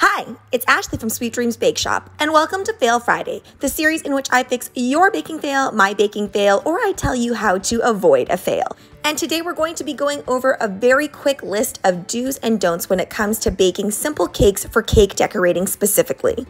Hi, it's Ashleigh from Sweet Dreams Bake Shoppe, and welcome to Fail Friday, the series in which I fix your baking fail, my baking fail, or I tell you how to avoid a fail. And today we're going to be going over a very quick list of do's and don'ts when it comes to baking simple cakes for cake decorating specifically.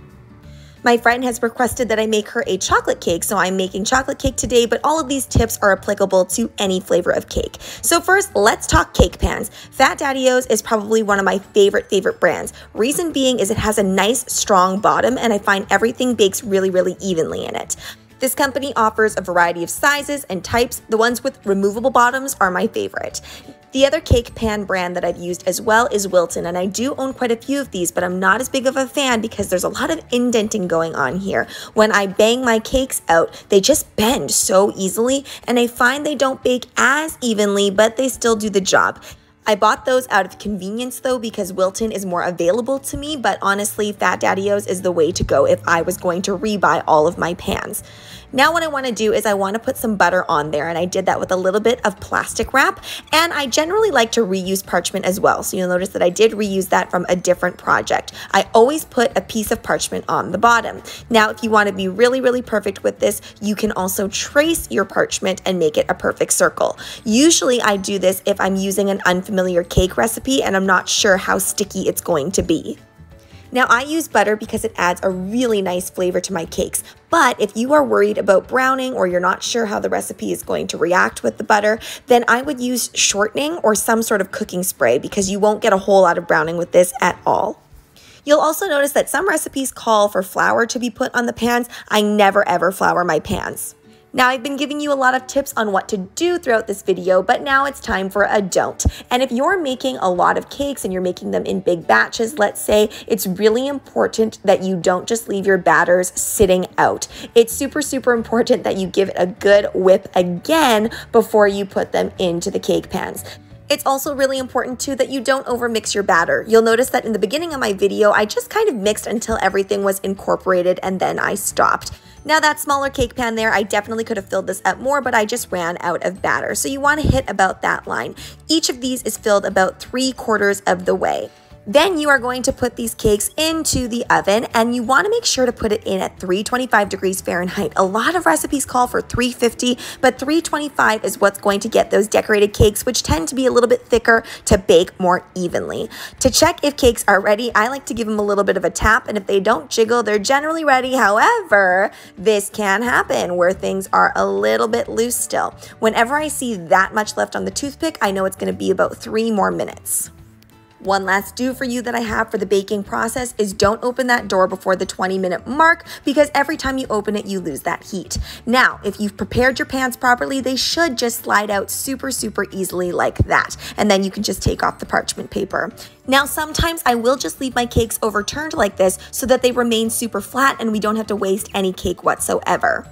My friend has requested that I make her a chocolate cake, so I'm making chocolate cake today, but all of these tips are applicable to any flavor of cake. So first, let's talk cake pans. Fat Daddio's is probably one of my favorite, favorite brands. Reason being is it has a nice, strong bottom, and I find everything bakes really, really evenly in it. This company offers a variety of sizes and types. The ones with removable bottoms are my favorite. The other cake pan brand that I've used as well is Wilton, and I do own quite a few of these, but I'm not as big of a fan because there's a lot of indenting going on here. When I bang my cakes out, they just bend so easily, and I find they don't bake as evenly, but they still do the job. I bought those out of convenience though because Wilton is more available to me, but honestly, Fat Daddio's is the way to go if I was going to rebuy all of my pans. Now what I want to do is I want to put some butter on there and I did that with a little bit of plastic wrap and I generally like to reuse parchment as well. So you'll notice that I did reuse that from a different project. I always put a piece of parchment on the bottom. Now if you want to be really, really perfect with this, you can also trace your parchment and make it a perfect circle. Usually I do this if I'm using an unfamiliar cake recipe and I'm not sure how sticky it's going to be. Now I use butter because it adds a really nice flavor to my cakes, but if you are worried about browning or you're not sure how the recipe is going to react with the butter, then I would use shortening or some sort of cooking spray because you won't get a whole lot of browning with this at all. You'll also notice that some recipes call for flour to be put on the pans. I never ever flour my pans. Now, I've been giving you a lot of tips on what to do throughout this video, but now it's time for a don't. And if you're making a lot of cakes and you're making them in big batches, let's say, it's really important that you don't just leave your batters sitting out. It's super, super important that you give it a good whip again before you put them into the cake pans. It's also really important too that you don't overmix your batter. You'll notice that in the beginning of my video, I just kind of mixed until everything was incorporated and then I stopped. Now that smaller cake pan there, I definitely could have filled this up more, but I just ran out of batter. So you wanna hit about that line. Each of these is filled about three quarters of the way. Then you are going to put these cakes into the oven and you want to make sure to put it in at 325 degrees Fahrenheit. A lot of recipes call for 350, but 325 is what's going to get those decorated cakes, which tend to be a little bit thicker to bake more evenly. To check if cakes are ready, I like to give them a little bit of a tap, and if they don't jiggle, they're generally ready. However, this can happen where things are a little bit loose still. Whenever I see that much left on the toothpick, I know it's going to be about three more minutes. One last do for you that I have for the baking process is don't open that door before the 20 minute mark because every time you open it, you lose that heat. Now, if you've prepared your pans properly, they should just slide out super, super easily like that. And then you can just take off the parchment paper. Now, sometimes I will just leave my cakes overturned like this so that they remain super flat and we don't have to waste any cake whatsoever.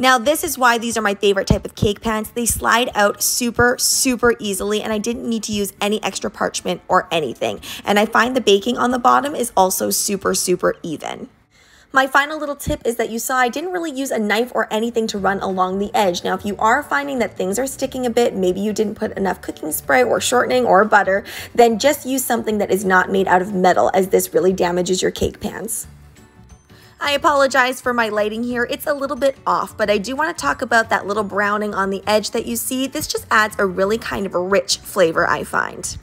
Now this is why these are my favorite type of cake pans. They slide out super, super easily and I didn't need to use any extra parchment or anything. And I find the baking on the bottom is also super, super even. My final little tip is that you saw I didn't really use a knife or anything to run along the edge. Now, if you are finding that things are sticking a bit, maybe you didn't put enough cooking spray or shortening or butter, then just use something that is not made out of metal as this really damages your cake pans. I apologize for my lighting here. It's a little bit off, but I do want to talk about that little browning on the edge that you see. This just adds a really kind of a rich flavor, I find.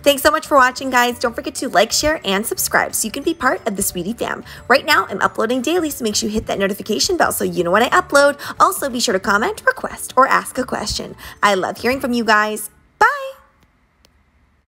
Thanks so much for watching, guys. Don't forget to like, share, and subscribe so you can be part of the Sweetie fam. Right now, I'm uploading daily, so make sure you hit that notification bell so you know when I upload. Also, be sure to comment, request, or ask a question. I love hearing from you guys.